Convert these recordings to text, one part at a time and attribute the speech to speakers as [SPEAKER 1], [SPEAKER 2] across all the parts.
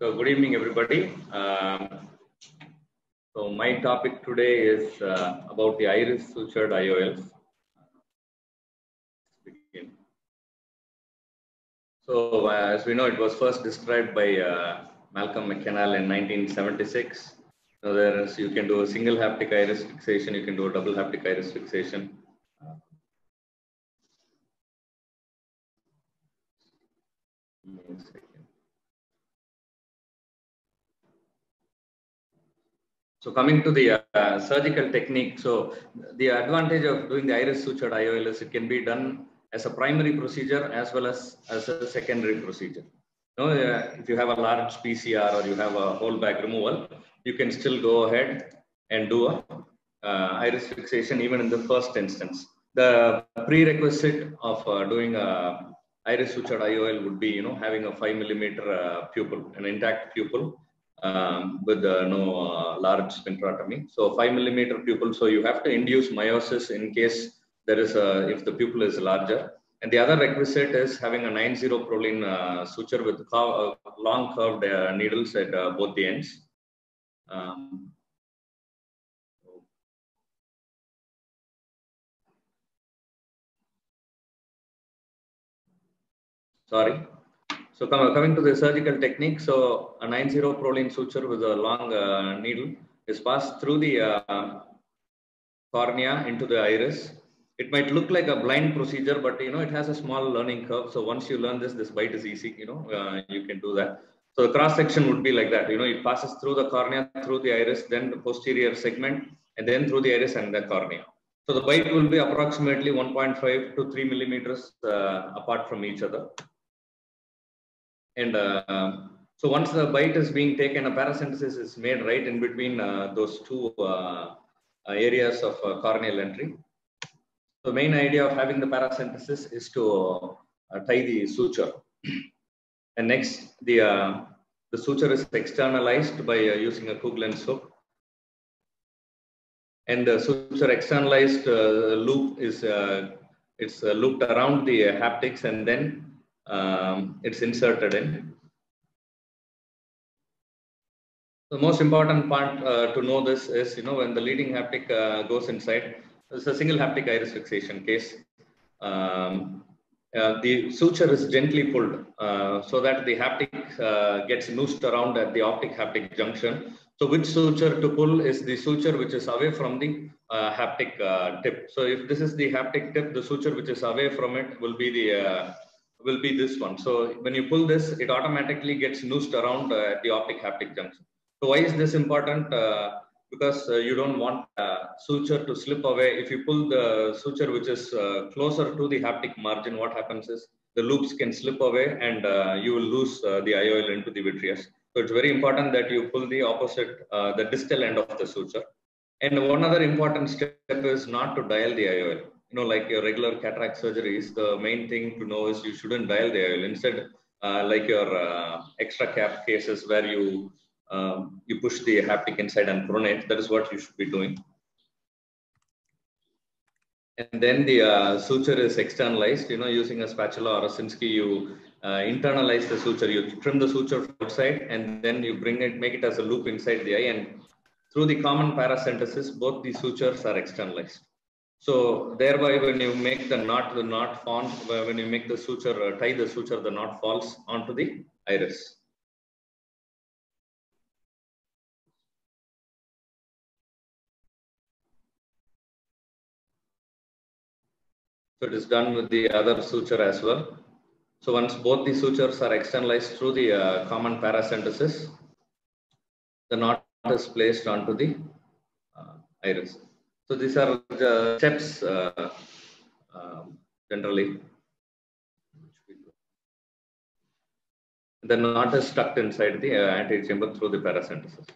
[SPEAKER 1] So good evening, everybody. Um, so my topic today is uh, about the iris sutured IOLs. So uh, as we know, it was first described by uh, Malcolm McCannel in 1976. So there is, you can do a single haptic iris fixation, you can do a double haptic iris fixation. One second. So coming to the uh, surgical technique, so the advantage of doing the iris sutured IOL is it can be done as a primary procedure as well as as a secondary procedure. You know, uh, if you have a large PCR or you have a whole back removal, you can still go ahead and do a uh, iris fixation even in the first instance. The prerequisite of uh, doing a iris sutured IOL would be, you know, having a five millimeter uh, pupil, an intact pupil um, with uh, no uh, large sphincterotomy. So five millimeter pupil. So you have to induce miosis in case there is a, if the pupil is larger. And the other requisite is having a 9-0 Prolene uh, suture with curve, long curved uh, needles at uh, both the ends. Um, sorry. So coming to the surgical technique, so a 9-0 Prolene suture with a long uh, needle is passed through the uh, cornea into the iris. It might look like a blind procedure, but you know it has a small learning curve. So once you learn this, this bite is easy. You know uh, you can do that. So the cross section would be like that. You know it passes through the cornea, through the iris, then the posterior segment, and then through the iris and the cornea. So the bite will be approximately 1.5 to 3 millimeters uh, apart from each other. And uh, so once the bite is being taken, a paracentesis is made right in between uh, those two uh, uh areas of uh, corneal entry. The main idea of having the paracentesis is to uh, tie the suture. and next, the, the suture is externalized by using a Kuglen's hook. And the suture externalized loop is it's looped around the haptics and then um, it's inserted in. The most important part uh, to know this is, you know, when the leading haptic uh, goes inside, it's a single haptic iris fixation case. Um, uh, the suture is gently pulled so that the haptic gets noosed around at the optic haptic junction. So which suture to pull is the suture which is away from the haptic tip. So if this is the haptic tip, the suture which is away from it will be the will be this one. So when you pull this, it automatically gets noosed around uh, at the optic haptic junction. So why is this important? Uh, because uh, you don't want suture to slip away. If you pull the suture which is closer to the haptic margin, what happens is the loops can slip away and you will lose the IOL into the vitreous. So it's very important that you pull the opposite, the distal end of the suture. And one other important step is not to dial the IOL you know, like your regular cataract surgeries, the main thing to know is you shouldn't dial the IOL. Instead, uh, like your uh, extra cap cases where you um, you push the haptic inside and pronate, that is what you should be doing. And then the uh, suture is externalized, you know, using a spatula or a Sinskey, you uh, internalize the suture, you trim the suture outside and then you bring it, make it as a loop inside the eye and through the common paracentesis, both the sutures are externalized. So thereby, when you make the knot, the knot forms, when you make the suture, uh, tie the suture, the knot falls onto the iris. So it is done with the other suture as well. So once both the sutures are externalized through the uh, common paracentesis, the knot is placed onto the uh, iris. So these are the steps uh, uh, generally. The knot is stuck inside the uh, anterior chamber through the paracentesis.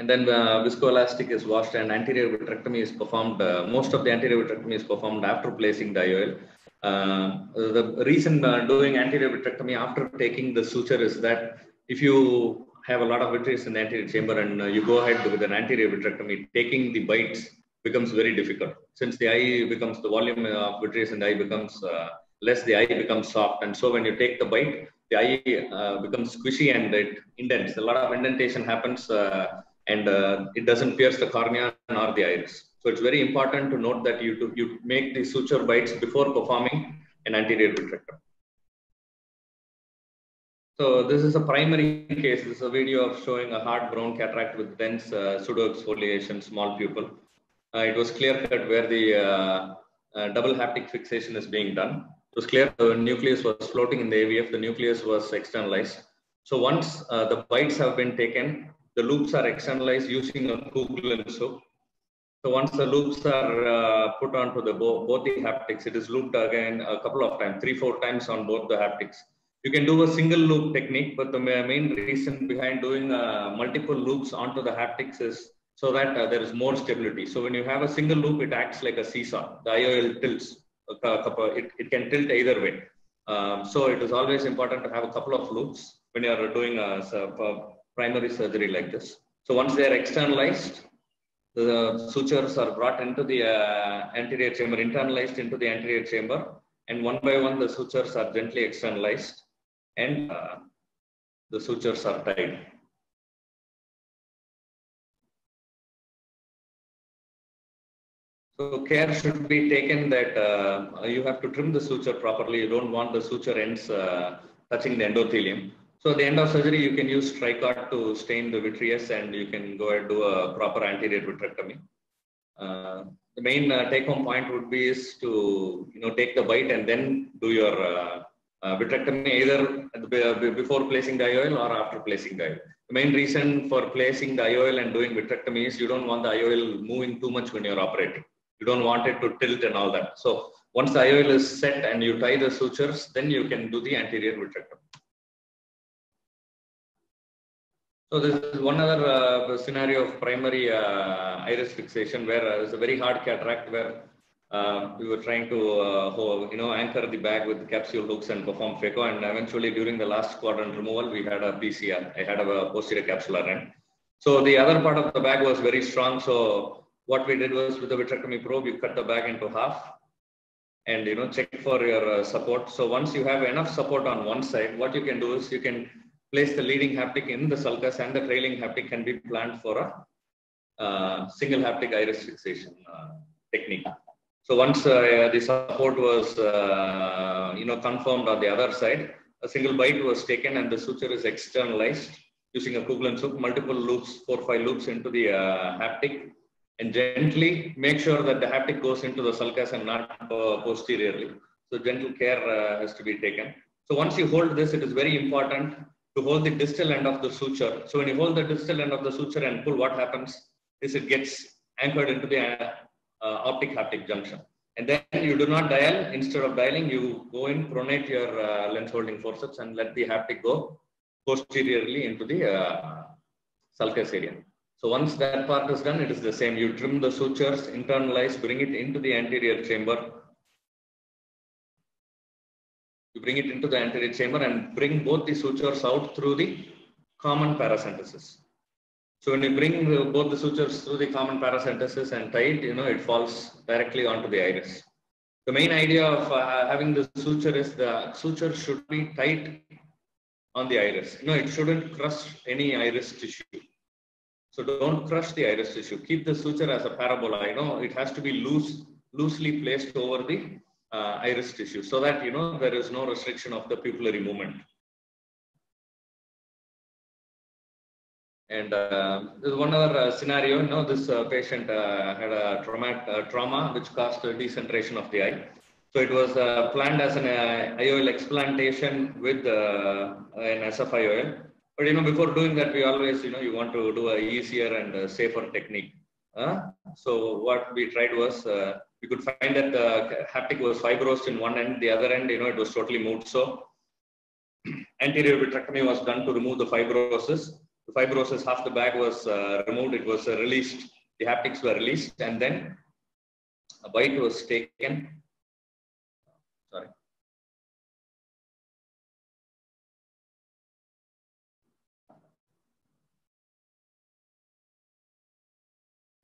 [SPEAKER 1] And then uh, viscoelastic is washed and anterior vitrectomy is performed. Uh, most of the anterior vitrectomy is performed after placing the IOL. Uh, the reason doing anterior vitrectomy after taking the suture is that if you have a lot of vitreous in the anterior chamber and uh, you go ahead with an anterior vitrectomy, taking the bites becomes very difficult. Since the eye becomes, the volume of vitreous in the eye becomes uh, less the eye becomes soft. And so when you take the bite, the eye uh, becomes squishy and it indents. A lot of indentation happens uh, and uh, it doesn't pierce the cornea nor the iris. So it's very important to note that you, you make the suture bites before performing an anterior vitrectomy. So this is a primary case. This is a video of showing a hard brown cataract with dense uh, pseudo-exfoliation, small pupil. Uh, it was clear cut where the uh, uh, double haptic fixation is being done. It was clear the nucleus was floating in the AVF, the nucleus was externalized. So once uh, the bites have been taken, the loops are externalized using a Kuglen's hook. So once the loops are uh, put onto the bo both the haptics, it is looped again a couple of times, three, four times on both the haptics. You can do a single loop technique, but the main reason behind doing uh, multiple loops onto the haptics is so that uh, there is more stability. So when you have a single loop, it acts like a seesaw. The IOL tilts. It, it can tilt either way. Um, so it is always important to have a couple of loops when you are doing a, a primary surgery like this. So once they are externalized, the sutures are brought into the uh, anterior chamber, internalized into the anterior chamber, and one by one the sutures are gently externalized and uh, the sutures are tied. So care should be taken that uh, you have to trim the suture properly. You don't want the suture ends uh, touching the endothelium. So at the end of surgery, you can use tricot to stain the vitreous and you can go and do a proper anterior vitrectomy. Uh, the main uh, take-home point would be is to you know take the bite and then do your uh, vitrectomy either the, before placing the IOL or after placing the IOL. The main reason for placing the IOL and doing vitrectomy is you don't want the IOL moving too much when you're operating. You don't want it to tilt and all that. So once the IOL is set and you tie the sutures, then you can do the anterior vitrectomy. So this is one other uh, scenario of primary uh, iris fixation where uh, it's a very hard cataract where uh, we were trying to uh, you know anchor the bag with capsule hooks and perform phaco. and eventually during the last quadrant removal we had a PCR. I had a posterior capsular rent. So the other part of the bag was very strong. So what we did was with the vitrectomy probe, you cut the bag into half and you know check for your uh, support. So once you have enough support on one side, what you can do is you can place the leading haptic in the sulcus and the trailing haptic can be planned for a uh, single haptic iris fixation uh, technique. So once uh, the support was uh, you know confirmed on the other side, a single bite was taken and the suture is externalized using a Kuglen's hook, multiple loops, four five loops into the uh, haptic, and gently make sure that the haptic goes into the sulcus and not uh, posteriorly. So gentle care has to be taken. So once you hold this, it is very important to hold the distal end of the suture. So when you hold the distal end of the suture and pull, what happens is it gets anchored into the uh, uh, optic haptic junction. And then you do not dial. Instead of dialing, you go in, pronate your uh, lens holding forceps and let the haptic go posteriorly into the uh, sulcus area. So once that part is done, it is the same. You trim the sutures, internalize, bring it into the anterior chamber, you bring it into the anterior chamber and bring both the sutures out through the common paracentesis. So when you bring both the sutures through the common paracentesis and tie it, you know, it falls directly onto the iris. The main idea of uh, having the suture is the suture should be tight on the iris. You know, it shouldn't crush any iris tissue. So don't crush the iris tissue. Keep the suture as a parabola. You know, it has to be loose, loosely placed over the uh, iris tissue so that you know there is no restriction of the pupillary movement. And uh, there's one other uh, scenario. You know, this uh, patient uh, had a trauma, uh, trauma which caused a decentration of the eye. So it was uh, planned as an IOL explantation with an SFIOL. But you know, before doing that, we always, you know, you want to do a easier and safer technique. so what we tried was we could find that the haptic was fibrosed in one end, the other end, you know, it was totally moved. So anterior vitrectomy was done to remove the fibrosis. The fibrosis, half the bag was uh, removed, it was uh, released, the haptics were released, and then a bite was taken. Sorry.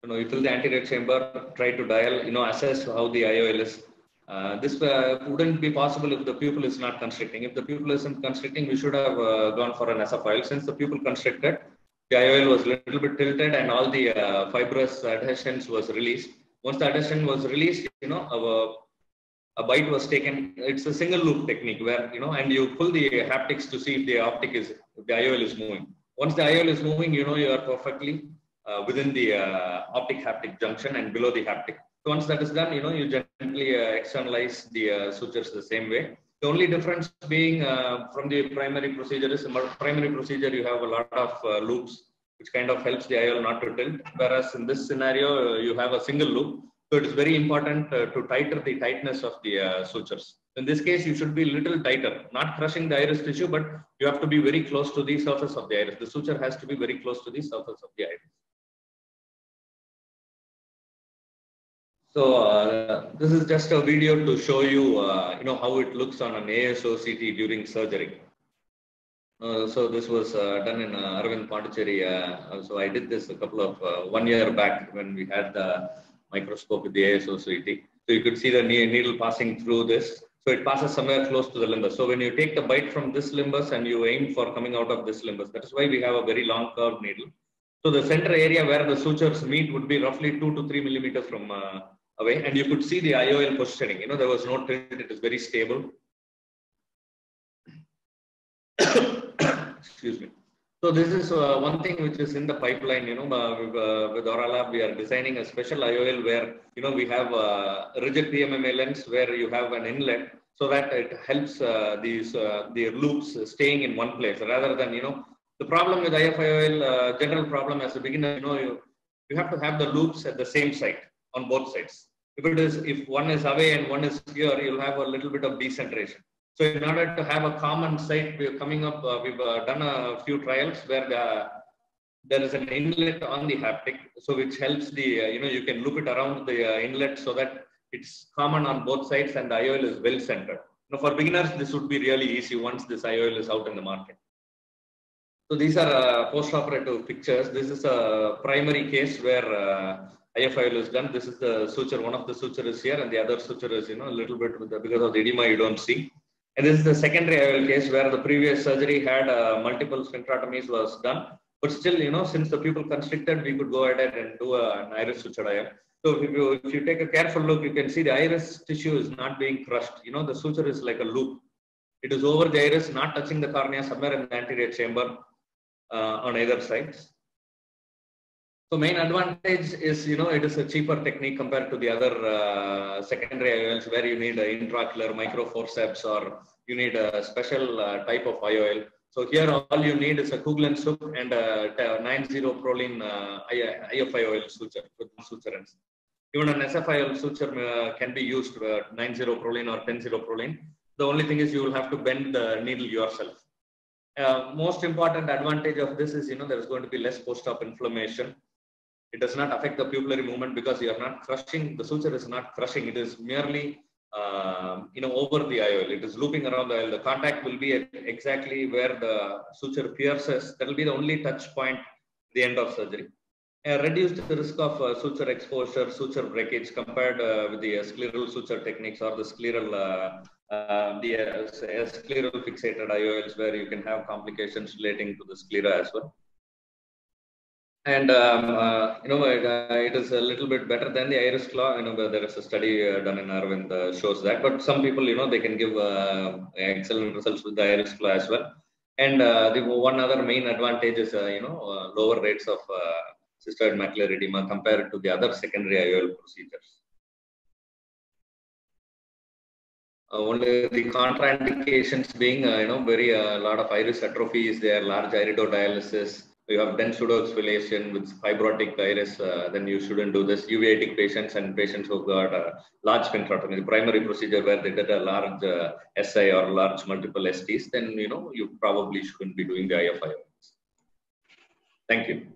[SPEAKER 1] you know, you fill the anterior chamber, try to dial, you know, assess how the IOL is. Uh, this uh, wouldn't be possible if the pupil is not constricting. If the pupil isn't constricting, we should have uh, gone for an SF Since the pupil constricted, the IOL was a little bit tilted and all the uh, fibrous adhesions was released. Once the adhesion was released, you know, a, a bite was taken. It's a single loop technique where, you know, and you pull the haptics to see if the optic is, if the IOL is moving. Once the IOL is moving, you know, you are perfectly uh, within the optic haptic junction and below the haptic. Once that is done, you know, you gently uh, externalize the uh, sutures the same way. The only difference being uh, from the primary procedure is the primary procedure, you have a lot of uh, loops, which kind of helps the IOL not to tilt. Whereas in this scenario, uh, you have a single loop. So it is very important uh, to tighten the tightness of the sutures. In this case, you should be a little tighter, not crushing the iris tissue, but you have to be very close to the surface of the iris. The suture has to be very close to the surface of the iris. So uh, this is just a video to show you, uh, you know, how it looks on an ASOCT during surgery. Uh, so this was uh, done in uh, Aravind Pondicherry. Uh, so I did this a couple of one year back when we had the microscope with the ASOCT. So you could see the needle passing through this. So it passes somewhere close to the limbus. So when you take the bite from this limbus and you aim for coming out of this limbus, that is why we have a very long curved needle. So the center area where the sutures meet would be roughly two to three millimeters from away and you could see the IOL positioning. You know, there was no tilt, it is very stable. Excuse me. So this is uh, one thing which is in the pipeline, you know, uh, with, uh, with Aura we are designing a special IOL where, you know, we have a rigid PMMA lens where you have an inlet so that it helps uh, these uh, the loops staying in one place rather than, you know, the problem with IFIOL, uh, general problem as a beginner, you know, you, you have to have the loops at the same site on both sides if it is if one is away and one is here you'll have a little bit of decentration. So in order to have a common site we're coming up uh, we've uh, done a few trials where the, there is an inlet on the haptic so which helps the uh, you know you can loop it around the uh, inlet so that it's common on both sides and the IOL is well centered. Now for beginners this would be really easy once this IOL is out in the market. So these are uh, post-operative pictures. This is a primary case where uh, IFIOL is done. This is the suture. One of the suture is here, and the other suture is, you know, a little bit the, because of the edema you don't see. And this is the secondary IOL case where the previous surgery had uh, multiple sphincterotomies was done. But still, you know, since the pupil constricted, we could go ahead and do a, an iris suture IOL. So if you, if you take a careful look, you can see the iris tissue is not being crushed. You know, the suture is like a loop. It is over the iris, not touching the cornea, somewhere in the anterior chamber uh, on either sides. So main advantage is, you know, it is a cheaper technique compared to the other uh, secondary IOLs where you need an intraocular microforceps or you need a special uh, type of IOL. So here all you need is a Kuglen hook and a 90 Prolene uh, IFIOL suture with suturants. Even an SFIOL suture uh, can be used uh, 90 Prolene or 10 Prolene. The only thing is you will have to bend the needle yourself. Uh, most important advantage of this is, you know, there is going to be less post-op inflammation it does not affect the pupillary movement because you are not crushing, the suture is not crushing, it is merely uh, you know, over the IOL. It is looping around the IOL. The contact will be exactly where the suture pierces. That will be the only touch point the end of surgery. Uh, reduce the risk of uh, suture exposure, suture breakage compared uh, with the scleral suture techniques or the scleral uh, uh, the scleral fixated IOLs where you can have complications relating to the sclera as well and um, uh, you know it, uh, it is a little bit better than the iris claw. You know there is a study uh, done in Aravind uh, shows that. But some people you know they can give uh, excellent results with the iris claw as well. And uh, the one other main advantage is you know lower rates of cystoid macular edema compared to the other secondary IOL procedures. Only the contraindications being you know very a lot of iris atrophy is there large iridodialysis you have dense pseudoexfoliation with fibrotic iris, uh, then you shouldn't do this. uveitic patients and patients who got a large sphincterotomy, the primary procedure where they did a large uh, SI or large multiple STs, then you know you probably shouldn't be doing the IFI. Thank you.